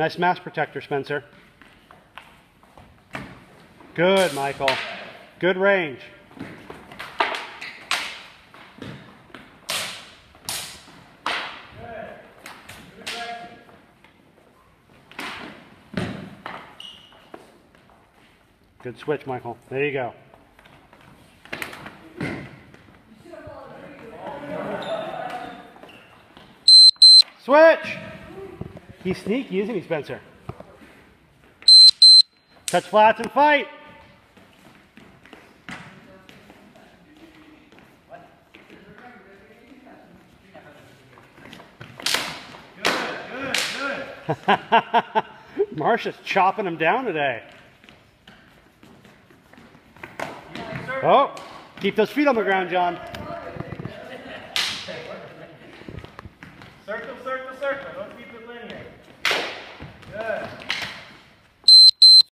Nice mass protector, Spencer. Good, Michael. Good range. Good switch, Michael. There you go. Switch! He's sneaky, isn't he, Spencer? Touch flats and fight. Marsha's chopping him down today. Oh, keep those feet on the ground, John. Circle, circle, circle. Don't keep it linear.